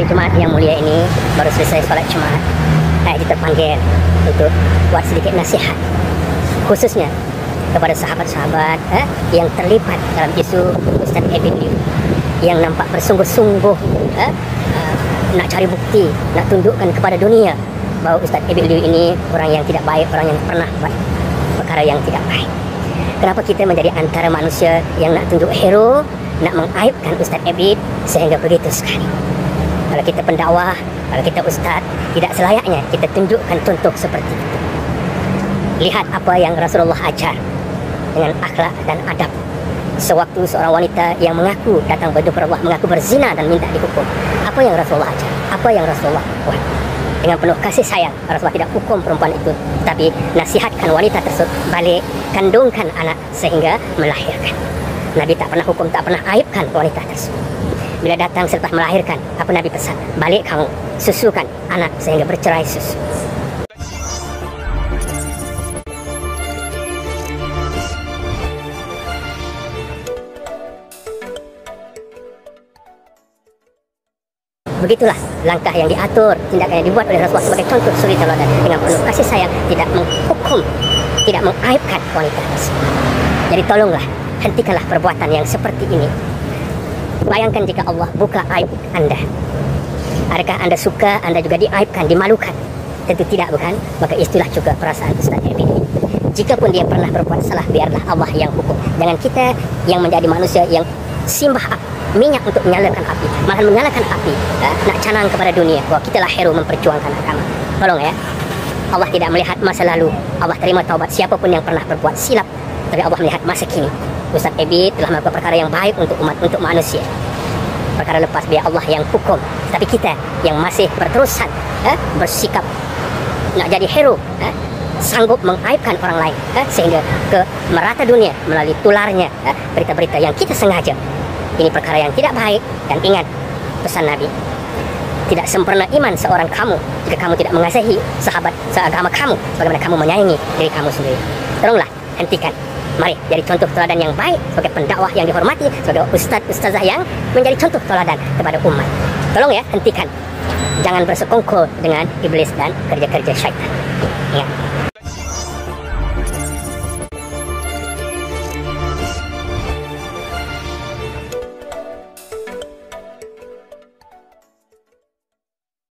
hari Jumaat yang mulia ini baru selesai solat Jumaat. Saya terpanggil untuk buat sedikit nasihat khususnya kepada sahabat-sahabat eh, yang terlibat dalam isu Ustaz Ebin Liu yang nampak bersungguh-sungguh eh, uh, nak cari bukti, nak tunjukkan kepada dunia bahawa Ustaz Ebin Liu ini orang yang tidak baik, orang yang pernah buat perkara yang tidak baik. Kenapa kita menjadi antara manusia yang nak tunjuk hero, nak mengaibkan Ustaz Ebid sehingga begitu sekali. Kalau kita pendakwah, kalau kita ustaz, tidak selayaknya kita tunjukkan contoh seperti itu. Lihat apa yang Rasulullah ajar dengan akhlak dan adab. Sewaktu seorang wanita yang mengaku datang berjumpa Allah, mengaku berzina dan minta dihukum. Apa yang Rasulullah ajar? Apa yang Rasulullah buat? Dengan penuh kasih sayang, Rasulullah tidak hukum perempuan itu. Tapi nasihatkan wanita tersebut balik, kandungkan anak sehingga melahirkan. Nabi tak pernah hukum, tak pernah aibkan wanita tersebut. Bila datang selepas melahirkan, apa Nabi pesan? Balik kamu, susukan anak sehingga bercerai susu. Begitulah langkah yang diatur, tindakan yang dibuat oleh Rasulullah sebagai contoh suri teladan dengan penuh kasih sayang, tidak menghukum, tidak mengaibkan wanita tersebut. Jadi tolonglah, hentikanlah perbuatan yang seperti ini. Bayangkan jika Allah buka aib anda. Adakah anda suka anda juga diaibkan, dimalukan? Tentu tidak bukan? Maka itulah juga perasaan Ustaz Ebi. Jikapun dia pernah berbuat salah, biarlah Allah yang hukum. Jangan kita yang menjadi manusia yang simbah minyak untuk menyalakan api malah menyalakan api ya, nak canang kepada dunia bahawa kita lah hero memperjuangkan agama tolong ya Allah tidak melihat masa lalu Allah terima taubat siapapun yang pernah berbuat silap tapi Allah melihat masa kini Ustaz Ebi telah melakukan perkara yang baik untuk umat untuk manusia perkara lepas biar Allah yang hukum tapi kita yang masih berterusan ya, bersikap nak jadi hero ya, sanggup mengaibkan orang lain eh, sehingga ke merata dunia melalui tularnya eh, berita-berita yang kita sengaja ini perkara yang tidak baik dan ingat pesan Nabi. Tidak sempurna iman seorang kamu jika kamu tidak mengasihi sahabat seagama kamu bagaimana kamu menyayangi diri kamu sendiri. Tolonglah hentikan. Mari jadi contoh teladan yang baik sebagai pendakwah yang dihormati, sebagai ustaz ustazah yang menjadi contoh teladan kepada umat. Tolong ya hentikan. Jangan bersekongkol dengan iblis dan kerja-kerja syaitan. Ingat.